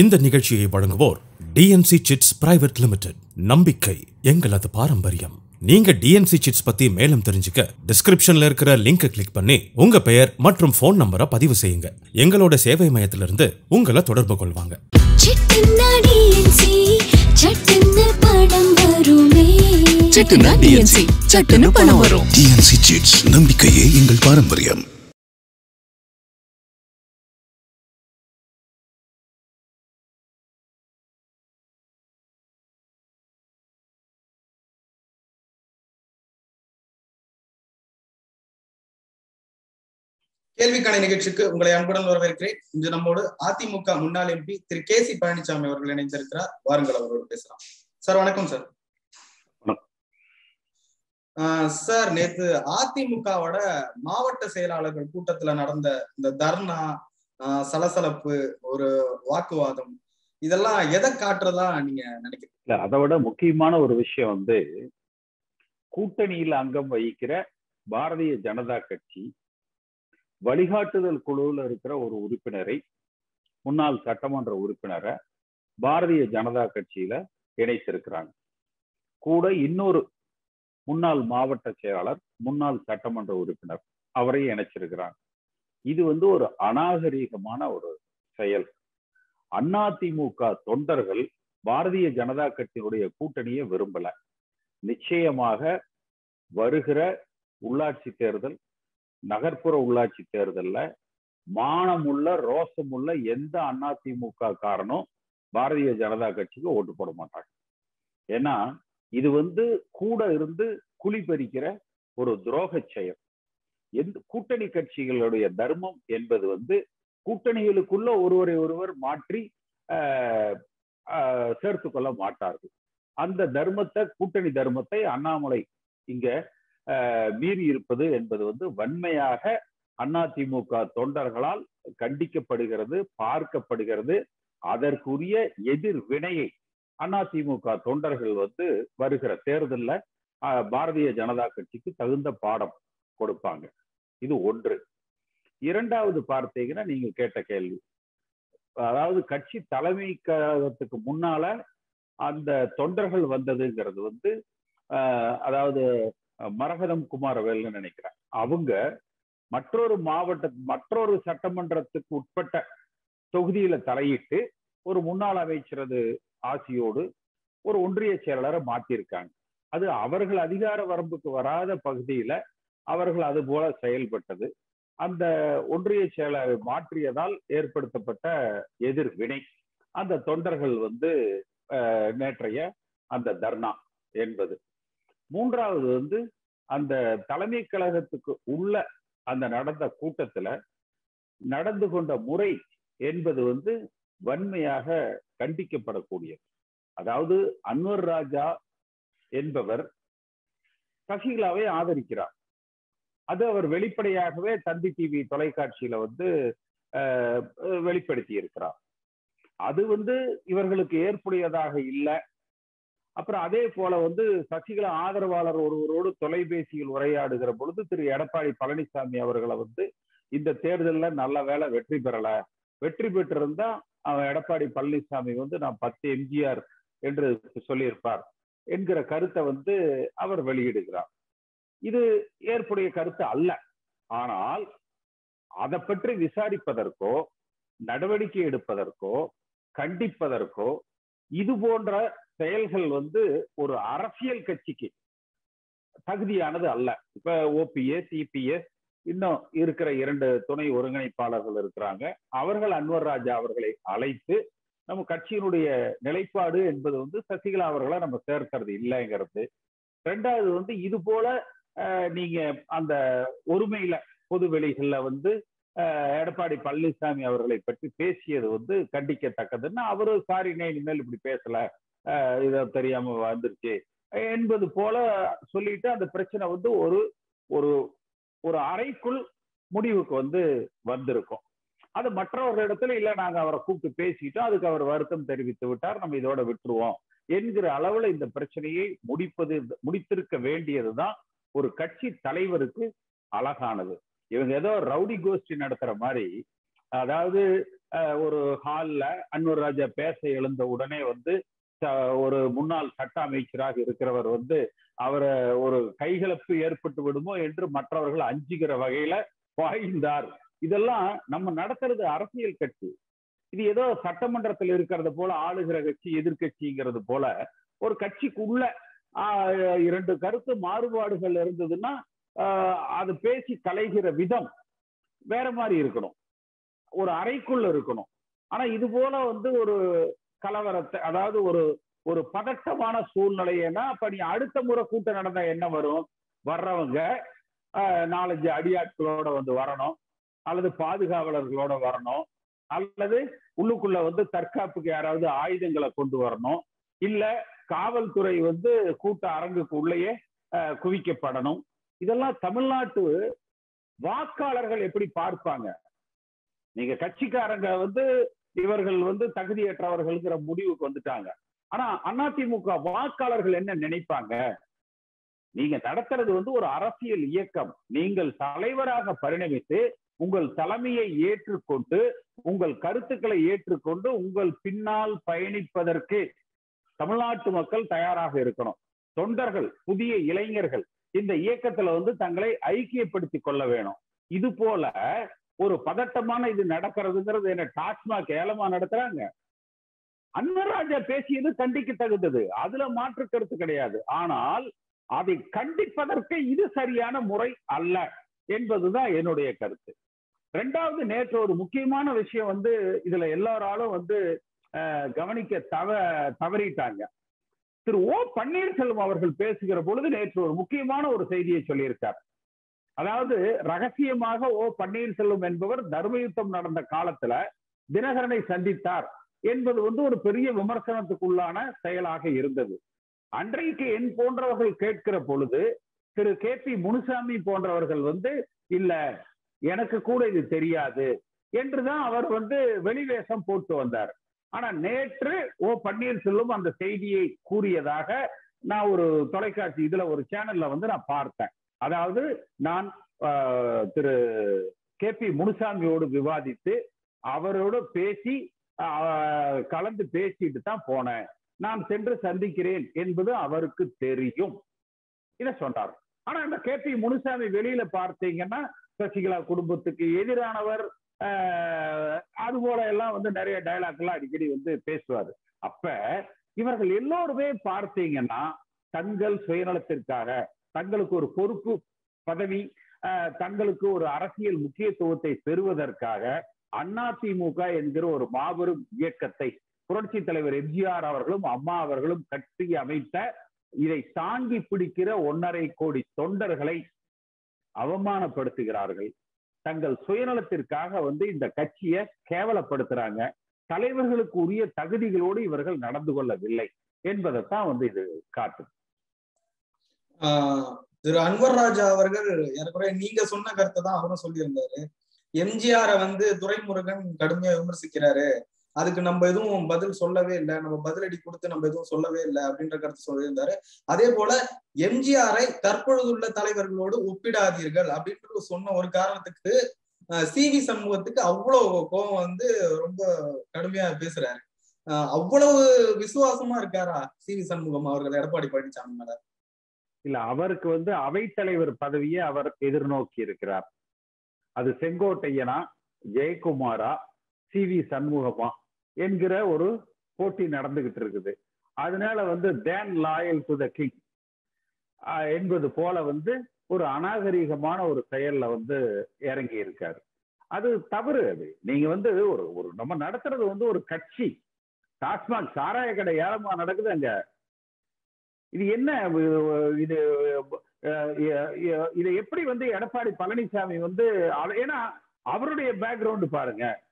இந்த நிகழ்ச்சியை வழங்குவோர் டிஎன்சி சிட்ஸ் பிரைவேட் லிமிடெட் நம்பிக்கை எங்களது பாரம்பரியம். நீங்க டிஎன்சி சிட்ஸ் பத்தி மேலும் தெரிஞ்சுக்க டிஸ்கிரிப்ஷன்ல இருக்கிற லிங்கை கிளிக் பண்ணி உங்க பெயர் மற்றும் ஃபோன் நம்பரை பதிவு செய்யுங்க. எங்களோட சேவை மையத்திலிருந்து உங்களை தொடர்பு கொள்வாங்க. சிட்டுன்னா டிஎன்சி சட்டுன்னு கேள்விக்கான நிகழ்ச்சிக்கு உங்களை அன்புடன் வரவேற்கிறேன். இன்று நம்மோடு அதிமுக முன்னாள் எம்பி திரு கே சி பழனிசாமி அவர்கள் இணைந்திருக்கிறார். வாருங்கள் அவரோடு பேசலாம். சார் வணக்கம் சார். சார் நேத்து அதிமுகவோட மாவட்ட செயலாளர்கள் கூட்டத்துல நடந்த இந்த தர்ணா சலசலப்பு ஒரு வாக்குவாதம் இதெல்லாம் எதை காட்டுறதா நீங்க நினைக்கிறீங்க? இல்ல அதை விட முக்கியமான ஒரு விஷயம் வந்து கூட்டணியில் அங்கம் வகிக்கிற பாரதிய ஜனதா கட்சி வழிகாட்டுதல் குழுவில் இருக்கிற ஒரு உறுப்பினரை முன்னாள் சட்டமன்ற உறுப்பினரை பாரதிய ஜனதா கட்சியில இணைத்திருக்கிறாங்க. கூட இன்னொரு முன்னாள் மாவட்ட செயலாளர் முன்னாள் சட்டமன்ற உறுப்பினர் அவரையும் இணைச்சிருக்கிறாங்க. இது வந்து ஒரு அநாகரீகமான ஒரு செயல். அதிமுக தொண்டர்கள் பாரதிய ஜனதா கட்சியினுடைய கூட்டணியை விரும்பல. நிச்சயமாக வருகிற உள்ளாட்சி தேர்தல் நகர்ப்புற உள்ளாட்சி தேர்தலில் மானமுள்ள ரோசமுள்ள எந்த அதிமுக காரணம் பாரதிய ஜனதா கட்சிக்கு ஓட்டு போட மாட்டாங்க. ஏன்னா இது வந்து கூட இருந்து குழி பறிக்கிற ஒரு துரோக செயல். எந்த கூட்டணி கட்சிகளுடைய தர்மம் என்பது வந்து கூட்டணிகளுக்குள்ள ஒருவரை ஒருவர் மாற்றி சேர்த்து கொள்ள மாட்டார்கள். அந்த தர்மத்தை கூட்டணி தர்மத்தை அண்ணாமலை இங்க மீறி இருப்பது என்பது வந்து வன்மையாக அதிமுக தொண்டர்களால் கண்டிக்கப்படுகிறது பார்க்கப்படுகிறது. அதற்குரிய எதிர்வினையை அதிமுக தொண்டர்கள் வந்து வருகிற தேர்தலில் பாரதிய ஜனதா கட்சிக்கு தகுந்த பாடம் கொடுப்பாங்க. இது ஒன்று. இரண்டாவது பார்த்தீங்கன்னா நீங்க கேட்ட கேள்வி. அதாவது கட்சி தலைமை கழகத்துக்கு முன்னால அந்த தொண்டர்கள் வந்ததுங்கிறது வந்து அதாவது மரகதம் குமாரவேல்னு நினைக்கிறேன். அவங்க மற்றொரு மாவட்ட மற்றொரு சட்டமன்றத்துக்கு உட்பட்ட தொகுதியில தலையிட்டு ஒரு முன்னாள் அமைச்சரது ஆசியோடு ஒரு ஒன்றிய செயலரை மாத்திருக்காங்க. அது அவர்கள் அதிகார வரம்புக்கு வராத பகுதியில அவர்கள் அது போல செயல்பட்டது. அந்த ஒன்றிய செயலரை மாற்றியதால் ஏற்படுத்தப்பட்ட எதிர்வினை. அந்த தொண்டர்கள் வந்து நேற்றைய அந்த தர்ணா என்பது. மூன்றாவது வந்து அந்த தலைமை கழகத்துக்கு உள்ள அந்த நடந்த கூட்டத்துல நடந்து கொண்ட முறை என்பது வந்து வன்மையாக கண்டிக்கப்படக்கூடியது. அதாவது அன்வர் ராஜா என்பவர் சசிகலாவை ஆதரிக்கிறார். அது அவர் வெளிப்படையாகவே தந்தி டிவி தொலைக்காட்சியில வந்து வெளிப்படுத்தி இருக்கிறார் அது வந்து இவர்களுக்கு ஏற்புடையதாக இல்லை. அப்புறம் அதே போல வந்து சசிகலா ஆதரவாளர் ஒருவரோடு தொலைபேசியில் உரையாடுகிற பொழுது திரு எடப்பாடி பழனிசாமி அவர்களை வந்து இந்த தேர்தலில் நல்ல வேலை வெற்றி பெறல. வெற்றி பெற்றிருந்தா அவன் எடப்பாடி பழனிசாமி வந்து நான் பத்து எம்ஜிஆர் என்று சொல்லியிருப்பார் என்கிற கருத்தை வந்து அவர் வெளியிடுகிறார். இது ஏற்புடைய கருத்து அல்ல. ஆனால் அதை பற்றி விசாரிப்பதற்கோ நடவடிக்கை எடுப்பதற்கோ கண்டிப்பதற்கோ இது போன்ற செயல்கள் வந்து ஒரு அரசியல் கட்சிக்கு தகுதியானது அல்ல. இப்ப ஓபிஎஸ் இபிஎஸ் இன்னும் இருக்கிற இரண்டு துணை ஒருங்கிணைப்பாளர்கள் இருக்கிறாங்க. அவர்கள் அன்வர் ராஜா அவர்களை அழைத்து நம்ம கட்சியினுடைய நிலைப்பாடு என்பது வந்து சசிகலா அவர்களை நம்ம சேர்க்கிறது இல்லைங்கிறது. ரெண்டாவது வந்து இது போல நீங்க அந்த ஒருமையில பொது வெளிகள்ல வந்து எடப்பாடி பழனிசாமி அவர்களை பற்றி பேசியது வந்து கண்டிக்கத்தக்கதுன்னா அவரு சாரி நே இனிமேல் இப்படி பேசல. இதை தெரியாம வந்துருச்சு என்பது போல சொல்லிட்டு அந்த பிரச்சனை வந்து ஒரு ஒரு ஒரு அறைக்குள் முடிவுக்கு வந்து வந்திருக்கும். அது மற்றவர்கள் இடத்துல இல்ல நாங்க அவரை கூப்பிட்டு பேசிட்டோம் அதுக்கு அவர் வருத்தம் தெரிவித்து விட்டார் நம்ம இதோட விட்டுருவோம் என்கிற அளவுல இந்த பிரச்சனையை முடிப்பது முடித்திருக்க வேண்டியதுதான் ஒரு கட்சி தலைவருக்கு அழகானது. இவங்க ஏதோ ரவுடி கோஷ்டி நடத்துற மாதிரி அதாவது ஒரு ஹால்ல அன்வர் ராஜா பேச எழுந்த உடனே வந்து ஒரு முன்னாள் சட்ட அமைச்சராக இருக்கிறவர் வந்து அவரை ஒரு கைகலப்பு ஏற்பட்டு விடுமோ என்று மற்றவர்கள் அஞ்சுகிற வகையில பாய்ந்தார் இதெல்லாம் நம்ம நடத்துறது அரசியல் கட்சி. இது ஏதோ சட்டமன்றத்தில் இருக்கிறது போல ஆளுகிற கட்சி எதிர்கட்சிங்கிறது போல ஒரு கட்சிக்குள்ள இரண்டு கருத்து மாறுபாடுகள் இருந்ததுன்னா அது பேசி கலைகிற விதம் வேற மாதிரி இருக்கணும். ஒரு அறைக்குள்ள இருக்கணும். ஆனா இது போல வந்து ஒரு கலவரத்தை அதாவது ஒரு ஒரு பதட்டமான சூழ்நிலையனா அப்ப நீ அடுத்த முறை கூட்டம் நடந்தா என்ன வரும்? வர்றவங்க நாலஞ்சு அடியாட்களோட வந்து வரணும் அல்லது பாதுகாவலர்களோட வரணும் அல்லது உள்ளுக்குள்ள வந்து தற்காப்புக்கு யாராவது ஆயுதங்களை கொண்டு வரணும் இல்ல காவல்துறை வந்து கூட்ட அரங்குக்கு உள்ளேயே ஆஹ், குவிக்கப்படணும். இதெல்லாம் தமிழ்நாட்டு வாக்காளர்கள் எப்படி பார்ப்பாங்க? நீங்க கட்சிக்காரங்க வந்து இவர்கள் வந்து தகுதியற்றவர்கள்ங்கிற முடிவுக்கு வந்துட்டாங்க. ஆனா அதிமுக வாக்காளர்கள் என்ன நினைப்பாங்க? நீங்க நடத்துறது வந்து ஒரு அரசியல் இயக்கம். நீங்கள் தலைவராக பரிணமித்து உங்கள் தலைமையை ஏற்றுக்கொண்டு உங்கள் கருத்துக்களை ஏற்றுக்கொண்டு உங்கள் பின்னால் பயணிப்பதற்கு தமிழ்நாட்டு மக்கள் தயாராக இருக்கணும். தொண்டர்கள் புதிய இளைஞர்கள் இந்த இயக்கத்துல வந்து தங்களை ஐக்கியப்படுத்திக் கொள்ள வேணும். இது போல ஒரு பதட்டமான இது நடக்கிறதுங்கிறது என்ன டாஸ்மாக் ஏலமா நடத்துறாங்க. அன்னராஜா பேசியது கண்டிக்க தகுந்தது. அதுல மாற்று கருத்து கிடையாது. ஆனால் அதை கண்டிப்பதற்கு இது சரியான முறை அல்ல என்பதுதான் என்னுடைய கருத்து. ரெண்டாவது நேற்று ஒரு முக்கியமான விஷயம் வந்து இதுல எல்லாராலும் வந்து கவனிக்க தவ தவறிட்டாங்க. திரு ஓ பன்னீர்செல்வம் அவர்கள் பேசுகிற பொழுது நேற்று ஒரு முக்கியமான ஒரு செய்தியை சொல்லியிருக்கார். அதாவது ரகசியமாக ஓ பன்னீர்செல்வம் என்பவர் தர்மயுத்தம் நடந்த காலத்துல தினகரனை சந்தித்தார் என்பது வந்து ஒரு பெரிய விமர்சனத்துக்குள்ளான செயலாக இருந்தது. அன்றைக்கு என் போன்றவர்கள் கேட்கிற பொழுது திரு கே பி முனுசாமி போன்றவர்கள் வந்து இல்ல எனக்கு கூட இது தெரியாது என்றுதான் அவர் வந்து வெளிவேஷம் போட்டு வந்தார். ஆனா நேற்று ஓ பன்னீர்செல்வம் அந்த செய்தியை கூறியதாக நான் ஒரு தொலைக்காட்சி இதுல ஒரு சேனல்ல வந்து நான் பார்த்தேன். அதாவது நான் திரு கே பி முனுசாமியோடு விவாதித்து அவரோடு பேசி கலந்து பேசிட்டு தான் போனேன். நான் சென்று சந்திக்கிறேன் என்பது அவருக்கு தெரியும் என்ன சொன்னார். ஆனா இந்த கே பி முனுசாமி வெளியில பார்த்தீங்கன்னா சசிகலா குடும்பத்துக்கு எதிரானவர் அது போல எல்லாம் வந்து நிறைய டைலாக் எல்லாம் அடிக்கடி வந்து பேசுவார். அப்ப இவர்கள் எல்லோருமே பார்த்தீங்கன்னா தங்கள் சுயநலத்திற்காக தங்களுக்கு ஒரு பொறுப்பு பதவி தங்களுக்கு ஒரு அரசியல் முக்கியத்துவத்தை பெறுவதற்காக அதிமுக என்கிற ஒரு மாபெரும் இயக்கத்தை புரட்சி தலைவர் எம்ஜிஆர் அவர்களும் அம்மா அவர்களும் கட்டி அமைத்த இதை தாங்கி பிடிக்கிற ஒன்னரை கோடி தொண்டர்களை அவமானப்படுத்துகிறார்கள். தங்கள் சுயநலத்திற்காக வந்து இந்த கட்சியை கேவலப்படுத்துறாங்க. தலைவர்களுக்கு உரிய தகுதிகளோடு இவர்கள் நடந்து கொள்ளவில்லை என்பதைத்தான் வந்து இது காட்டும் திரு அன்வர் ராஜா அவர்கள் ஏறக்குறைய நீங்க சொன்ன கருத்தை தான் அவரும் சொல்லியிருந்தாரு. எம்ஜிஆரை வந்து துரைமுருகன் கடுமையா விமர்சிக்கிறாரு. அதுக்கு நம்ம எதுவும் பதில் சொல்லவே இல்லை. நம்ம பதிலடி கொடுத்து நம்ம எதுவும் சொல்லவே இல்லை அப்படின்ற கருத்து சொல்லியிருந்தாரு. அதே போல எம்ஜிஆரை தற்பொழுதுள்ள தலைவர்களோடு ஒப்பிடாதீர்கள் அப்படின்ற சொன்ன ஒரு காரணத்துக்கு சி வி அவ்வளவு கோபம் வந்து ரொம்ப கடுமையா பேசுறாரு. ஆஹ் அவ்வளவு விசுவாசமா இருக்காரா சி வி சண்முகம் அவர்கள் எடப்பாடி பழனிசாமி மேல? இல்ல அவருக்கு வந்து அவைத்தலைவர் பதவியை அவர் எதிர்நோக்கி இருக்கிறார். அது செங்கோட்டையனா ஜெயக்குமாரா சி வி சண்முகமா என்கிற ஒரு போட்டி நடந்துகிட்டு இருக்குது. அதனால வந்து then loyal to the king என்பது போல வந்து ஒரு அநாகரீகமான ஒரு செயல்ல வந்து இறங்கி இருக்காரு. அது தவறு அது. நீங்க வந்து ஒரு ஒரு நம்ம நடத்துறது வந்து ஒரு கட்சி. டாஸ்மாக் சாராய கடை ஏழமா நடக்குது அங்க. இது என்ன இது- இதை எப்படி வந்து எடப்பாடி பழனிசாமி வந்து ஏன்னா அவருடைய பேக்ரவுண்ட் பாருங்க.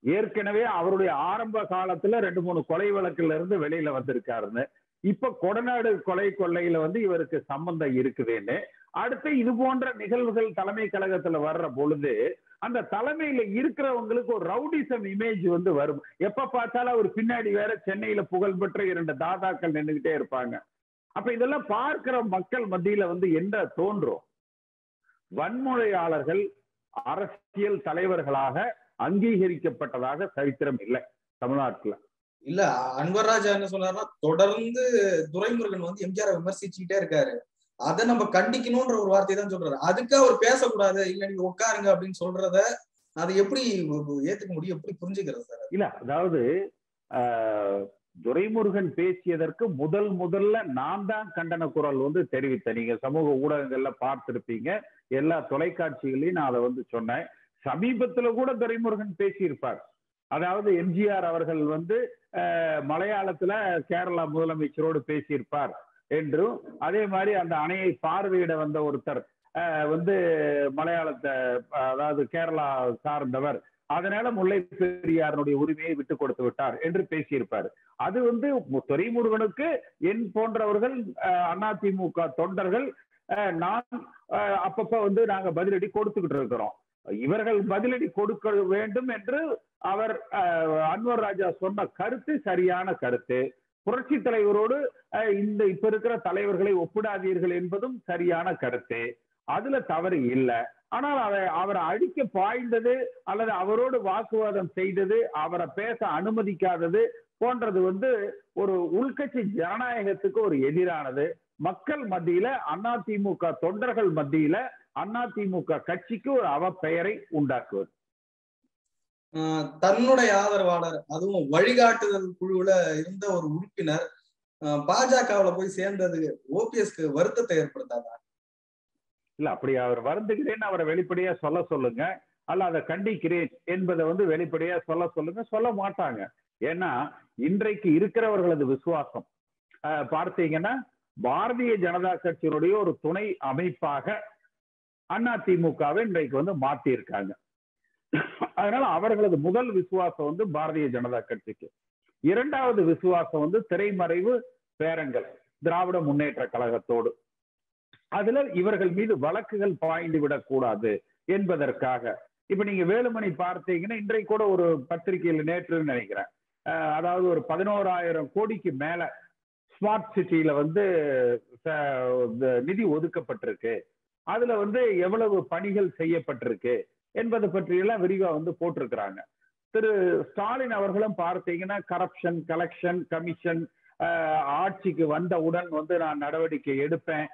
ஏற்கனவே அவருடைய ஆரம்ப காலத்துல ரெண்டு மூணு கொலை வழக்குல இருந்து வெளியில வந்திருக்காருன்னு. இப்ப கொடநாடு கொலை கொள்ளையில வந்து இவருக்கு சம்பந்தம் இருக்குதுன்னு. அடுத்து இது போன்ற நிகழ்வுகள் தலைமை கழகத்துல வர்ற பொழுது அந்த தலைமையில இருக்கிறவங்களுக்கு ஒரு ரவுடிசம் இமேஜ் வந்து வரும். எப்ப பார்த்தாலும் அவர் பின்னாடி வேற சென்னையில புகழ்பெற்ற இரண்டு தாதாக்கள் நின்றுகிட்டே இருப்பாங்க. அப்ப இதெல்லாம் பார்க்கிற மக்கள் மத்தியில வந்து என்ன தோன்றும்? வன்முறையாளர்கள் அரசியல் தலைவர்களாக அங்கீகரிக்கப்பட்டதாக சரித்திரம் இல்லை தமிழ்நாட்டுல. இல்ல அன்வர் ராஜா என்ன சொன்னாருன்னா தொடர்ந்து துரைமுருகன் வந்து எம்ஜிஆர் விமர்சிச்சுக்கிட்டே இருக்காரு. அதை நம்ம கண்டிக்கணும்ன்ற ஒரு வார்த்தை தான் சொல்றாரு. அதுக்கு அவர் பேசக்கூடாது. இல்ல நீங்க உட்காருங்க அப்படின்னு சொல்றத அதை எப்படி ஏத்துக்க முடியும்? எப்படி புரிஞ்சுக்கிறது சார் இல்ல அதாவது ஆஹ், துரைமுருகன் பேசியதற்கு முதல் முதல்ல நான் தான் கண்டன குரல் வந்து தெரிவித்தேன். நீங்க சமூக ஊடகங்கள்ல பார்த்திருப்பீங்க. எல்லா தொலைக்காட்சிகளையும் நான் அதை வந்து சொன்னேன். சமீபத்துல கூட துரைமுருகன் பேசியிருப்பார். அதாவது எம்ஜிஆர் அவர்கள் வந்து ஆஹ், மலையாளத்துல கேரளா முதலமைச்சரோடு பேசியிருப்பார் என்றும் அதே மாதிரி அந்த அணையை பார்வையிட வந்த ஒருத்தர் வந்து மலையாளத்தை அதாவது கேரளா சார்ந்தவர். அதனால முல்லை பெரியாரனுடைய உரிமையை விட்டு கொடுத்து விட்டார் என்று பேசியிருப்பார். அது வந்து துறைமுருகனுக்கு துரைமுருகனுக்கு என் போன்றவர்கள் அதிமுக தொண்டர்கள் நான் அப்பப்ப வந்து நாங்க பதிலடி கொடுத்துக்கிட்டு இருக்கிறோம். இவர்கள் பதிலடி கொடுக்க வேண்டும் என்று அவர் அன்வர் ராஜா சொன்ன கருத்து சரியான கருத்து. புரட்சி தலைவரோடு இந்த இப்ப இருக்கிற தலைவர்களை ஒப்பிடாதீர்கள் என்பதும் சரியான கருத்து. அதுல தவறு இல்லை. ஆனால் அதை அவரை அடிக்க பாய்ந்தது அல்லது அவரோடு வாக்குவாதம் செய்தது அவரை பேச அனுமதிக்காதது போன்றது வந்து ஒரு உள்கட்சி ஜனநாயகத்துக்கு ஒரு எதிரானது. மக்கள் மத்தியில அதிமுக தொண்டர்கள் மத்தியில அதிமுக கட்சிக்கு ஒரு அவப்பெயரை உண்டாக்குவது. ஆஹ் தன்னுடைய ஆதரவாளர் அதுவும் வழிகாட்டுதல் குழுவுல இருந்த ஒரு உறுப்பினர் பாஜகவுல போய் சேர்ந்தது ஓபிஎஸ்க்கு வருத்தத்தை ஏற்படுத்தாதா? இல்ல அப்படி அவர் வருந்துகிறேன் அவரை வெளிப்படையா சொல்ல சொல்லுங்க. அல்ல அதை கண்டிக்கிறேன் என்பதை வந்து வெளிப்படையா சொல்ல சொல்லுங்க சொல்ல மாட்டாங்க. ஏன்னா இன்றைக்கு இருக்கிறவர்களது விசுவாசம். பார்த்தீங்கன்னா பாரதிய ஜனதா கட்சியினுடைய ஒரு துணை அமைப்பாக அதிமுகவை இன்றைக்கு வந்து மாத்தி இருக்காங்க அதனால அவர்களது முதல் விசுவாசம் வந்து பாரதிய ஜனதா கட்சிக்கு. இரண்டாவது விசுவாசம் வந்து திரைமறைவு பேரங்கள் திராவிட முன்னேற்ற கழகத்தோடு. அதுல இவர்கள் மீது வழக்குகள் பாய்ந்து விடக்கூடாது என்பதற்காக. இப்ப நீங்க வேலுமணி பார்த்தீங்கன்னா இன்றைக்கு கூட ஒரு பத்திரிகையில் நேற்று நினைக்கிறேன். அதாவது ஒரு பதினோராயிரம் கோடிக்கு மேல ஸ்மார்ட் சிட்டியில வந்து ச- இந்த நிதி ஒதுக்கப்பட்டிருக்கு. அதுல வந்து எவ்வளவு பணிகள் செய்யப்பட்டிருக்கு என்பதை பற்றியெல்லாம் விரிவா வந்து போட்டிருக்கிறாங்க. திரு ஸ்டாலின் அவர்களும் பார்த்தீங்கன்னா கரப்ஷன் கலெக்ஷன் கமிஷன் ஆட்சிக்கு வந்தவுடன் வந்து நான் நடவடிக்கை எடுப்பேன்.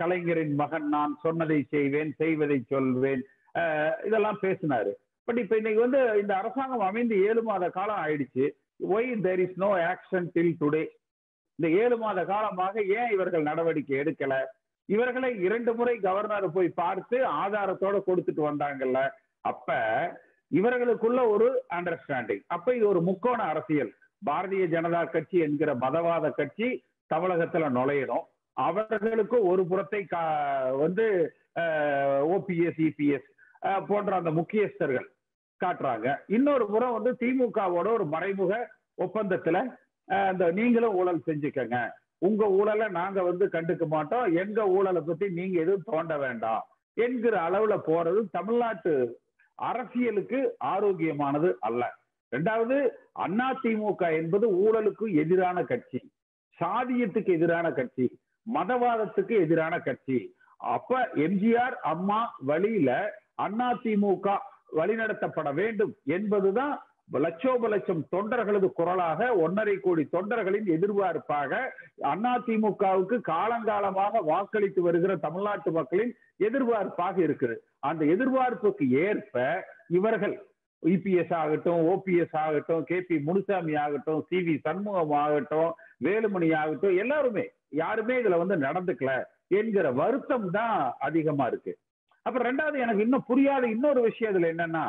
கலைஞரின் மகன் நான் சொன்னதை செய்வேன் செய்வதை சொல்வேன். இதெல்லாம் பேசினாரு. பட் இப்ப இன்னைக்கு வந்து இந்த அரசாங்கம் அமைந்து ஏழு மாத காலம் ஆயிடுச்சு. Why there is no action till today இந்த ஏழு மாத காலமாக ஏன் இவர்கள் நடவடிக்கை எடுக்கல? இவர்களை இரண்டு முறை கவர்னர் போய் பார்த்து ஆதாரத்தோட கொடுத்துட்டு வந்தாங்கல்ல. அப்ப இவர்களுக்குள்ள ஒரு அண்டர்ஸ்டாண்டிங் அப்ப இது ஒரு முக்கோண அரசியல். பாரதிய ஜனதா கட்சி என்கிற மதவாத கட்சி தமிழகத்துல நுழையணும். அவர்களுக்கும் ஒரு புறத்தை கா- வந்து ஓபிஎஸ் இபிஎஸ் போன்ற அந்த முக்கியஸ்தர்கள் காட்டுறாங்க. இன்னொரு புறம் வந்து திமுகவோட ஒரு மறைமுக ஒப்பந்தத்துல அந்த இந்த நீங்களும் ஊழல் செஞ்சுக்கங்க. உங்க ஊழலை நாங்க வந்து கண்டுக்க மாட்டோம். எங்க ஊழலை பத்தி நீங்க எதுவும் தோண்ட வேண்டாம் என்கிற அளவுல போறது தமிழ்நாட்டு அரசியலுக்கு ஆரோக்கியமானது அல்ல. ரெண்டாவது அதிமுக என்பது ஊழலுக்கு எதிரான கட்சி. சாதியத்துக்கு எதிரான கட்சி. மதவாதத்துக்கு எதிரான கட்சி. அப்ப எம்ஜிஆர் அம்மா வழியில அதிமுக வழிநடத்தப்பட வேண்டும் என்பதுதான் லட்சோப லட்சம் தொண்டர்களது குரலாக ஒன்னரை கோடி தொண்டர்களின் எதிர்பார்ப்பாக அதிமுகவுக்கு காலங்காலமாக வாக்களித்து வருகிற தமிழ்நாட்டு மக்களின் எதிர்பார்ப்பாக இருக்குது. அந்த எதிர்பார்ப்புக்கு ஏற்ப இவர்கள் இபிஎஸ் ஆகட்டும் ஓபிஎஸ் ஆகட்டும் கே பி முனுசாமி ஆகட்டும் சி வி சண்முகம் ஆகட்டும் வேலுமணி ஆகட்டும் எல்லாருமே யாருமே இதுல வந்து நடந்துக்கல என்கிற வருத்தம் தான் அதிகமா இருக்கு. அப்புறம் ரெண்டாவது எனக்கு இன்னும் புரியாத இன்னொரு விஷயம் இதுல என்னன்னா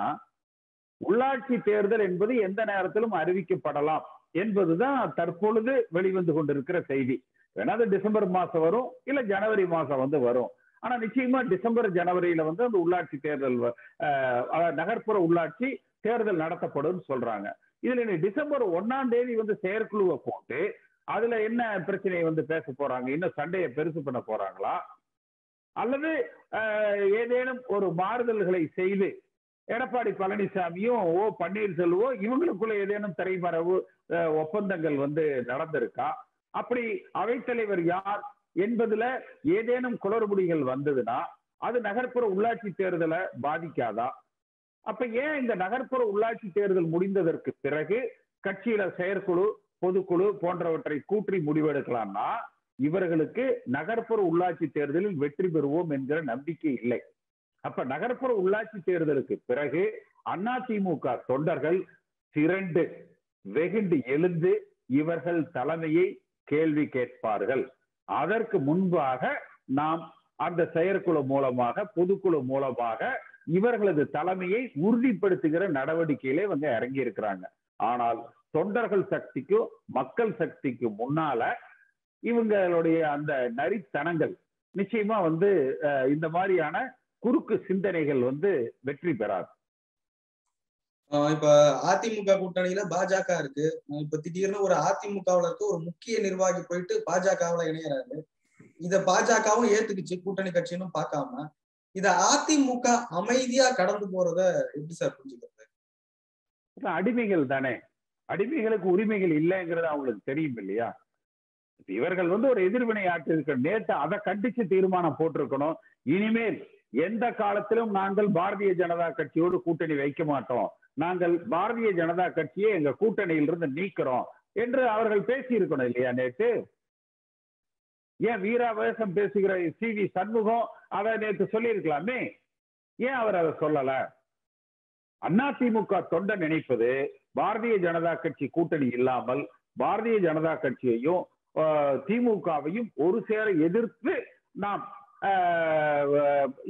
உள்ளாட்சி தேர்தல் என்பது எந்த நேரத்திலும் அறிவிக்கப்படலாம் என்பதுதான் தற்பொழுது வெளிவந்து கொண்டிருக்கிற செய்தி. வேணா அது டிசம்பர் மாசம் வரும் இல்ல ஜனவரி மாசம் வந்து வரும். ஆனா நிச்சயமா டிசம்பர் ஜனவரியில வந்து அந்த உள்ளாட்சி தேர்தல் நகர்ப்புற உள்ளாட்சி தேர்தல் நடத்தப்படும் சொல்றாங்க. இதுல டிசம்பர் ஒன்னாம் தேதி வந்து செயற்குழுவை போட்டு அதுல என்ன பிரச்சனையை வந்து பேச போறாங்க? இன்னும் சண்டையை பெருசு பண்ண போறாங்களா? அல்லது ஏதேனும் ஒரு மாறுதல்களை செய்து எடப்பாடி பழனிசாமியும் ஓ பன்னீர்செல்வம் இவங்களுக்குள்ள ஏதேனும் திரைமறைவு ஒப்பந்தங்கள் வந்து நடந்திருக்கா? அப்படி அவைத்தலைவர் யார் என்பதுல ஏதேனும் குளறுபடிகள் வந்ததுன்னா அது நகர்ப்புற உள்ளாட்சி தேர்தலை பாதிக்காதா? அப்ப ஏன் இந்த நகர்ப்புற உள்ளாட்சி தேர்தல் முடிந்ததற்கு பிறகு கட்சியில செயற்குழு பொதுக்குழு போன்றவற்றை கூற்றி முடிவெடுக்கலாம்னா இவர்களுக்கு நகர்ப்புற உள்ளாட்சி தேர்தலில் வெற்றி பெறுவோம் என்கிற நம்பிக்கை இல்லை. அப்ப நகர்ப்புற உள்ளாட்சி தேர்தலுக்கு பிறகு அதிமுக தொண்டர்கள் திரண்டு வெகுண்டு எழுந்து இவர்கள் தலைமையை கேள்வி கேட்பார்கள். அதற்கு முன்பாக நாம் அந்த செயற்குழு மூலமாக பொதுக்குழு மூலமாக இவர்களது தலைமையை உறுதிப்படுத்துகிற நடவடிக்கையிலே வந்து இறங்கி இருக்கிறாங்க ஆனால் தொண்டர்கள் சக்திக்கும் மக்கள் சக்திக்கும் முன்னால இவங்களுடைய அந்த நரித்தனங்கள் நிச்சயமா வந்து இந்த மாதிரியான குறுக்கு சிந்தனைகள் வந்து வெற்றி பெறாது. இப்ப அதிமுக கூட்டணியில பாஜக இருக்கு. இப்ப திடீர்னு ஒரு அதிமுகவுல இருக்க ஒரு முக்கிய நிர்வாகி போயிட்டு பாஜகவுல இணையறாரு. இத பாஜகவும் ஏத்துக்குச்சு கூட்டணி கட்சின்னு பார்க்காம. இத அதிமுக அமைதியா கடந்து போறத எப்படி சார் புரிஞ்சுக்கிறது? அடிமைகள் தானே. அடிமைகளுக்கு உரிமைகள் இல்லைங்கிறது அவங்களுக்கு தெரியும் இல்லையா? இவர்கள் வந்து ஒரு எதிர்வினை ஆற்றிருக்க நேற்று அதை கண்டிச்சு தீர்மானம் போட்டிருக்கணும். இனிமேல் எந்த காலத்திலும் நாங்கள் பாரதிய ஜனதா கட்சியோடு கூட்டணி வைக்க மாட்டோம். நாங்கள் பாரதிய ஜனதா கட்சியை எங்க கூட்டணியிலிருந்து நீக்கிறோம் என்று அவர்கள் பேசி இருக்கணும் இல்லையா நேற்று? ஏன் வீராவேசம் பேசுகிற சி வி சண்முகம் அதை நேற்று சொல்லியிருக்கலாமே? ஏன் அவர் அதை சொல்லல? அதிமுக தொண்டை நினைப்பது பாரதிய ஜனதா கட்சி கூட்டணி இல்லாமல் பாரதிய ஜனதா கட்சியையும் திமுகவையும் ஒரு சேர எதிர்த்து நாம்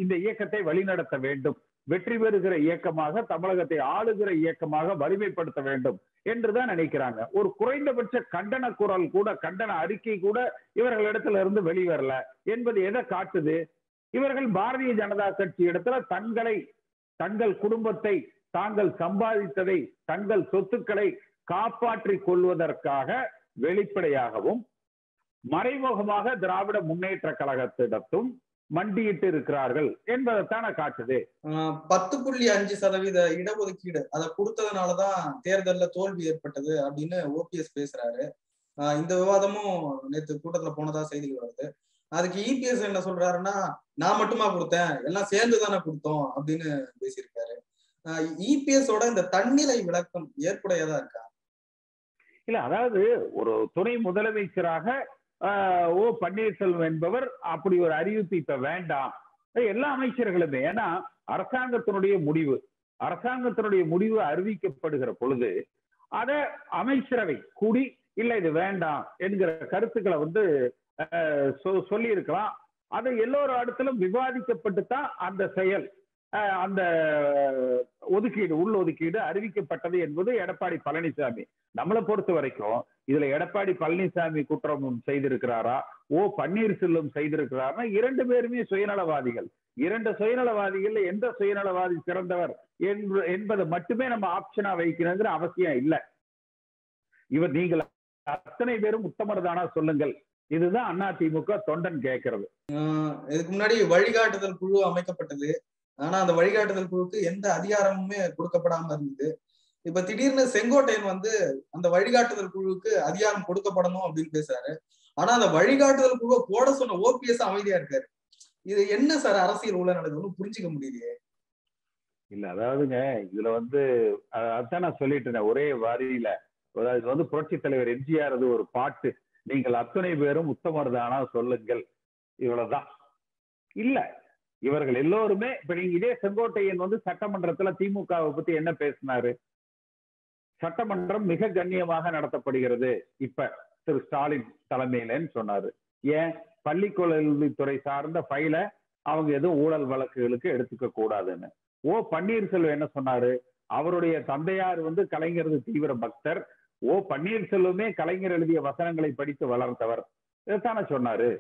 இந்த இயக்கத்தை வழிநடத்த வேண்டும். வெற்றி பெறுகிற இயக்கமாக தமிழகத்தை ஆளுகிற இயக்கமாக வலிமைப்படுத்த வேண்டும் என்றுதான் நினைக்கிறாங்க. ஒரு குறைந்தபட்ச கண்டன குரல் கூட கண்டன அறிக்கை கூட இவர்களிடத்துல இருந்து வெளிவரல. என்பது எதை காட்டுது? இவர்கள் பாரதிய ஜனதா கட்சி இடத்துல தங்களை தங்கள் குடும்பத்தை தாங்கள் சம்பாதித்ததை தங்கள் சொத்துக்களை காப்பாற்றிக் கொள்வதற்காக வெளிப்படையாகவும் மறைமுகமாக திராவிட முன்னேற்ற கழகத்திடத்தும் மண்டியிட்டு இருக்கிறார்கள் என்பதைத்தான காட்டுது. பத்து புள்ளி அஞ்சு சதவீத இடஒதுக்கீடு அதை கொடுத்ததுனாலதான் தேர்தல்ல தோல்வி ஏற்பட்டது அப்படின்னு ஓபிஎஸ் பேசுறாரு. ஆஹ் இந்த விவாதமும் நேற்று கூட்டத்துல போனதா செய்திகள் வருது. அதுக்கு இபிஎஸ் என்ன சொல்றாருன்னா நான் மட்டுமா கொடுத்தேன் எல்லாம் சேர்ந்து தானே கொடுத்தோம் அப்படின்னு பேசியிருக்காரு. இபிஎஸோட இந்த தன்னிலை விளக்கம் ஏற்புடையதா இருக்கா? இல்ல அதாவது ஒரு துணை முதலமைச்சராக ஆஹ், ஓ பன்னீர்செல்வம் என்பவர் அப்படி ஒரு அறிவிப்பு இப்ப வேண்டாம். எல்லா அமைச்சர்களுமே ஏன்னா அரசாங்கத்தினுடைய முடிவு அரசாங்கத்தினுடைய முடிவு அறிவிக்கப்படுகிற பொழுது அத அமைச்சரவை கூடி இல்ல இது வேண்டாம் என்கிற கருத்துக்களை வந்து ஆஹ், சொ- சொல்லியிருக்கலாம். அதை எல்லோரும் இடத்திலும் விவாதிக்கப்பட்டு தான் அந்த செயல். அந்த ஒதுக்கீடு உள் ஒதுக்கீடு அறிவிக்கப்பட்டது என்பது எடப்பாடி பழனிசாமி. நம்மளை பொறுத்த வரைக்கும் இதுல எடப்பாடி பழனிசாமி குற்றம் செய்திருக்கிறாரா? ஓ பன்னீர்செல்வம் செய்திருக்கிறாரா இரண்டு பேருமே சுயநலவாதிகள். இரண்டு சுயநலவாதிகள்ல எந்த சுயநலவாதி சிறந்தவர் என்ப- என்பதை மட்டுமே நம்ம ஆப்ஷனா வைக்கணுங்கிற அவசியம் இல்லை. இவர் நீங்கள் அத்தனை பேரும் உத்தமர் தானா சொல்லுங்கள். இதுதான் அதிமுக தொண்டன் கேட்கிறது இதுக்கு முன்னாடி வழிகாட்டுதல் குழு அமைக்கப்பட்டது. ஆனா அந்த வழிகாட்டுதல் குழுக்கு எந்த அதிகாரமுமே கொடுக்கப்படாம இருந்தது. இப்ப திடீர்னு செங்கோட்டையன் வந்து அந்த வழிகாட்டுதல் குழுவுக்கு அதிகாரம் கொடுக்கப்படணும் அப்படின்னு பேசுறாரு. ஆனா அந்த வழிகாட்டுதல் குழுவை போட சொன்ன ஓபிஎஸ் அமைதியா இருக்காரு. இது என்ன சார் அரசியல் உள்ள நடக்குதுன்னு புரிஞ்சுக்க முடியலையே. இல்ல அதாவதுங்க இதுல வந்து அதான் நான் சொல்லிட்டு இருந்தேன். ஒரே வாரியில. அதாவது இது வந்து புரட்சி தலைவர் எம்ஜிஆர் அது ஒரு பாட்டு. நீங்கள் அத்தனை பேரும் உத்தமர் தானா சொல்லுங்கள். இவ்வளவுதான். இல்ல இவர்கள் எல்லோருமே இப்ப நீங்க இதே செங்கோட்டையன் வந்து சட்டமன்றத்துல திமுகவை பத்தி என்ன பேசினாரு? சட்டமன்றம் மிக கண்ணியமாக நடத்தப்படுகிறது. இப்ப திரு ஸ்டாலின் தலைமையிலன்னு சொன்னாரு. ஏன்? பள்ளி கல்வித்துறை சார்ந்த ஃபைலை அவங்க எதுவும் ஊழல் வழக்குகளுக்கு எடுத்துக்க கூடாதுன்னு. ஓ பன்னீர்செல்வம் என்ன சொன்னாரு? அவருடைய தந்தையார் வந்து கலைஞரது தீவிர பக்தர். ஓ பன்னீர்செல்வமே கலைஞர் எழுதிய வசனங்களை படித்து வளர்ந்தவர். இதைத்தானே சொன்னாரு?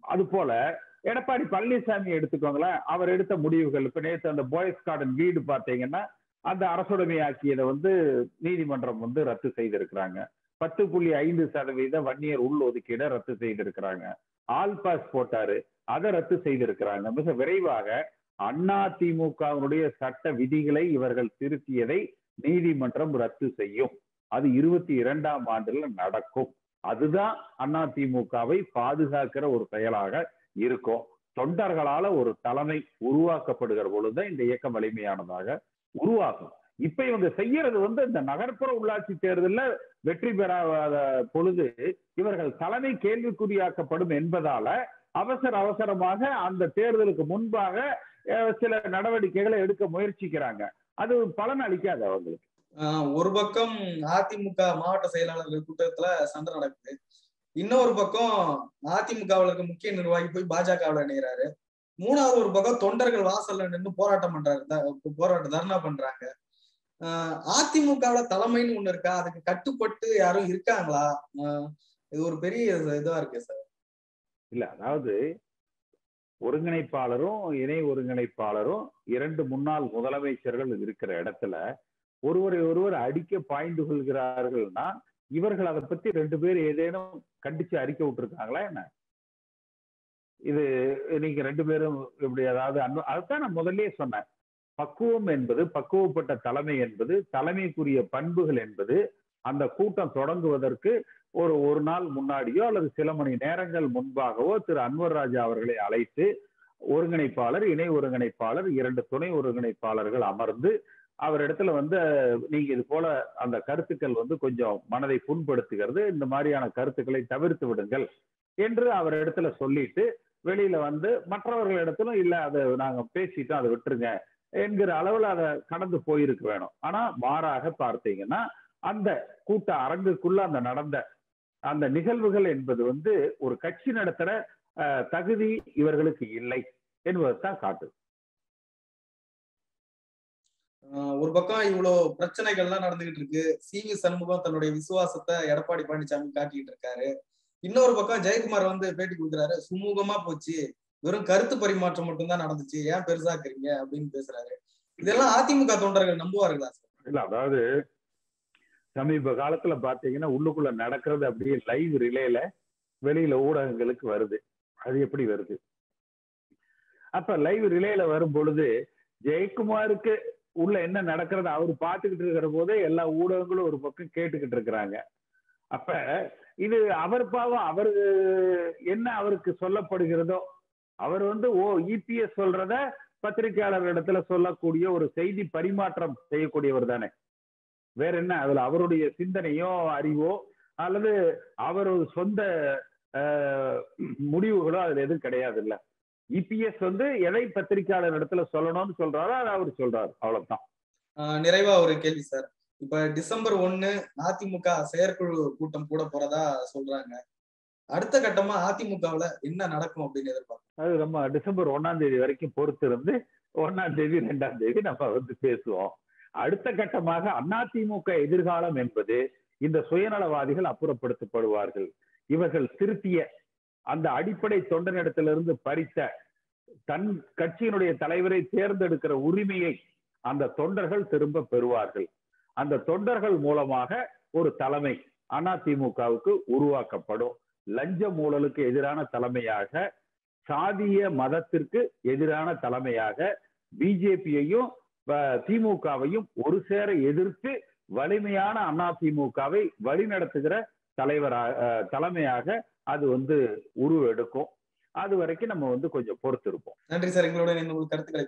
அது போல எடப்பாடி பழனிசாமி எடுத்துக்கோங்களேன் அவர் எடுத்த முடிவுகள். இப்ப நேற்று அந்த பாய்ஸ் கார்டன் வீடு பார்த்தீங்கன்னா அந்த அரசுடைமையாக்கியதை வந்து நீதிமன்றம் வந்து ரத்து செய்திருக்கிறாங்க. பத்து புள்ளி ஐந்து சதவீத வன்னியர் உள் ஒதுக்கீடை ரத்து செய்திருக்கிறாங்க. ஆல் பாஸ் போட்டாரு அதை ரத்து செய்திருக்கிறாங்க. மிக விரைவாக அண்ணா திமுகவினுடைய சட்ட விதிகளை இவர்கள் திருத்தியதை நீதிமன்றம் ரத்து செய்யும். அது இருபத்தி இரண்டாம் ஆண்டுல நடக்கும். அதுதான் அண்ணா திமுகவை பாதுகாக்கிற ஒரு செயலாக இருக்கும். தொண்டர்களால ஒரு தலைமை உருவாக்கப்படுகிற பொழுதுதான் இந்த இயக்கம் வலிமையானதாக உருவாகும். இப்ப இவங்க செய்யறது வந்து இந்த நகர்ப்புற உள்ளாட்சி தேர்தலில் வெற்றி பெறாத பொழுது இவர்கள் தலைமை கேள்விக்குறியாக்கப்படும் என்பதால அவசர அவசரமாக அந்த தேர்தலுக்கு முன்பாக சில நடவடிக்கைகளை எடுக்க முயற்சிக்கிறாங்க. அது பலன் அளிக்காது அவங்களுக்கு. ஒரு பக்கம் அதிமுக மாவட்ட செயலாளர்கள் கூட்டத்துல சண்டை நடக்குது. இன்னொரு பக்கம் அதிமுகவில் இருக்க முக்கிய நிர்வாகி போய் பாஜகவில் இணைகிறாரு மூணாவது ஒரு பக்கம் தொண்டர்கள் வாசல்ல நின்று போராட்டம் பண்றாரு. போராட்டம் தர்ணா பண்றாங்க. ஆஹ் அதிமுகவுல தலைமைன்னு ஒண்ணு இருக்கா? அதுக்கு கட்டுப்பட்டு யாரும் இருக்காங்களா? இது ஒரு பெரிய இதுவா இருக்கு சார். இல்ல அதாவது ஒருங்கிணைப்பாளரும் இணை ஒருங்கிணைப்பாளரும் இரண்டு முன்னாள் முதலமைச்சர்கள் இருக்கிற இடத்துல ஒருவரை ஒருவர் அடிக்க பாய்ந்து கொள்கிறார்கள்னா இவர்கள் அதை பத்தி ரெண்டு பேர் ஏதேனும் கண்டிச்சு அறிக்கை விட்டுருக்காங்களா என்ன? இது நீங்க ரெண்டு பேரும் இப்படி அதாவது அன்பு- அதுதான் நான் முதல்லயே சொன்னேன். பக்குவம் என்பது பக்குவப்பட்ட தலைமை என்பது தலைமைக்குரிய பண்புகள் என்பது அந்த கூட்டம் தொடங்குவதற்கு ஒரு ஒரு நாள் முன்னாடியோ அல்லது சில மணி நேரங்கள் முன்பாகவோ திரு அன்வர் ராஜா அவர்களை அழைத்து ஒருங்கிணைப்பாளர் இணை ஒருங்கிணைப்பாளர் இரண்டு துணை ஒருங்கிணைப்பாளர்கள் அமர்ந்து அவரிடத்துல வந்து நீங்க இது போல அந்த கருத்துக்கள் வந்து கொஞ்சம் மனதை புண்படுத்துகிறது. இந்த மாதிரியான கருத்துக்களை தவிர்த்து விடுங்கள் என்று அவர் இடத்துல சொல்லிட்டு வெளியில வந்து மற்றவர்கள் இடத்துல இல்ல அதை நாங்க பேசிட்டோம் அதை விட்டுருங்க என்கிற அளவுல அதை கடந்து போயிருக்க வேணும். ஆனா மாறாக பார்த்தீங்கன்னா அந்த கூட்ட அரங்குக்குள்ள அந்த நடந்த அந்த நிகழ்வுகள் என்பது வந்து ஒரு கட்சி நடத்துற தகுதி இவர்களுக்கு இல்லை என்பதுதான் காட்டுது. ஒரு பக்கம் இவ்வளவு பிரச்சனைகள்லாம் நடந்துகிட்டு இருக்கு சி வி சண்முகம் தன்னுடைய விசுவாசத்தை எடப்பாடி பழனிசாமி காட்டிட்டு இருக்காரு. இன்னொரு பக்கம் ஜெயக்குமார் வந்து பேட்டி கொடுக்குறாரு. சுமூகமா போச்சு. வெறும் கருத்து பரிமாற்றம் மட்டும்தான் நடந்துச்சு. ஏன் பெருசாக்குறீங்க அப்படின்னு பேசுறாரு. இதெல்லாம் அதிமுக தொண்டர்கள் நம்புவார்களா சார்? இல்ல அதாவது சமீப காலத்துல பாத்தீங்கன்னா உள்ளுக்குள்ள நடக்கிறது அப்படியே லைவ் ரிலேல வெளியில ஊடகங்களுக்கு வருது. அது எப்படி வருது? அப்ப லைவ் ரிலேல வரும் பொழுது ஜெயக்குமாருக்கு உள்ள என்ன நடக்கிறது அவர் பார்த்துக்கிட்டு இருக்கிற போதே எல்லா ஊடகங்களும் ஒரு பக்கம் கேட்டுக்கிட்டு இருக்கிறாங்க. அப்ப இது அவர் பாவம் அவர் என்ன அவருக்கு சொல்லப்படுகிறதோ அவர் வந்து ஓ இபிஎஸ் சொல்றத பத்திரிகையாளர் இடத்துல சொல்லக்கூடிய ஒரு செய்தி பரிமாற்றம் செய்யக்கூடியவர் தானே. வேற என்ன அதுல அவருடைய சிந்தனையோ அறிவோ அல்லது அவர் சொந்த முடிவுகளோ அதுல எதுவும் கிடையாது இல்லை இபிஎஸ் வந்து எதை பத்திரிகையாளர் இடத்துல சொல்லணும்னு சொல்றாரோ? அதை அவர் சொல்றாரு. அவ்வளவுதான். நிறைவா ஒரு கேள்வி சார். இப்ப டிசம்பர் ஒண்ணு அதிமுக செயற்குழு கூட்டம் கூட போறதா சொல்றாங்க. அடுத்த கட்டமா அதிமுகவுல என்ன நடக்கும் அப்படின்னு எதிர்பார்க்கணும் அது நம்ம டிசம்பர் ஒண்ணாம் தேதி வரைக்கும் பொறுத்து இருந்து ஒண்ணாம் தேதி ரெண்டாம் தேதி நம்ம வந்து பேசுவோம். அடுத்த கட்டமாக அதிமுக எதிர்காலம் என்பது இந்த சுயநலவாதிகள் அப்புறப்படுத்தப்படுவார்கள். இவர்கள் திருத்திய அந்த அடிப்படை தொண்டனிடத்திலிருந்து பறித்த தன் கட்சியினுடைய தலைவரை தேர்ந்தெடுக்கிற உரிமையை அந்த தொண்டர்கள் திரும்ப பெறுவார்கள். அந்த தொண்டர்கள் மூலமாக ஒரு தலைமை அதிமுகவுக்கு உருவாக்கப்படும். லஞ்ச ஊழலுக்கு எதிரான தலைமையாக சாதிய மதத்திற்கு எதிரான தலைமையாக பிஜேபியையும் திமுகவையும் ஒரு சேர எதிர்த்து வலிமையான அதிமுகவை வழிநடத்துகிற தலைவராக தலைமையாக அது வந்து உருவெடுக்கும். அது வரைக்கும் நம்ம வந்து கொஞ்சம் பொறுத்து இருப்போம் நன்றி சார். எங்களோட கருத்துக்களை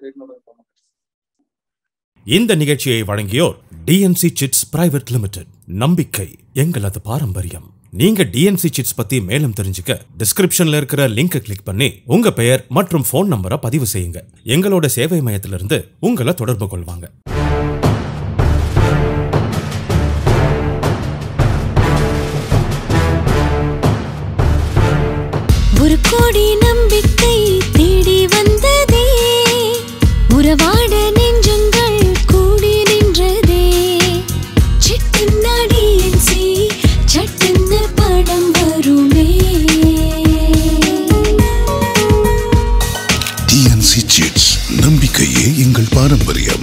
இந்த நிகழ்ச்சியை வழங்கியோர் டிஎன்சி சிட்ஸ் பிரைவேட் லிமிடெட் நம்பிக்கை எங்களது பாரம்பரியம். நீங்க டிஎன்சி சிட்ஸ் பத்தி மேலும் தெரிஞ்சுக்க டிஸ்கிரிப்ஷன்ல இருக்கிற லிங்கை கிளிக் பண்ணி உங்க பெயர் மற்றும் ஃபோன் நம்பரை பதிவு செய்யுங்க. எங்களோட சேவை மையத்திலிருந்து உங்களை தொடர்பு கொள்வாங்க. ஒரு கோடி நம்பிக்கை தேடி வந்ததே. உறவாட நெஞ்சுங்கள் கூடி நின்றதே. சிட்டின்னாடி என்சி சட்டுன்னு படம் வருமே. டிஎன்சி சிட்ஸ் நம்பிக்கையே எங்கள் பாரம்பரியம்.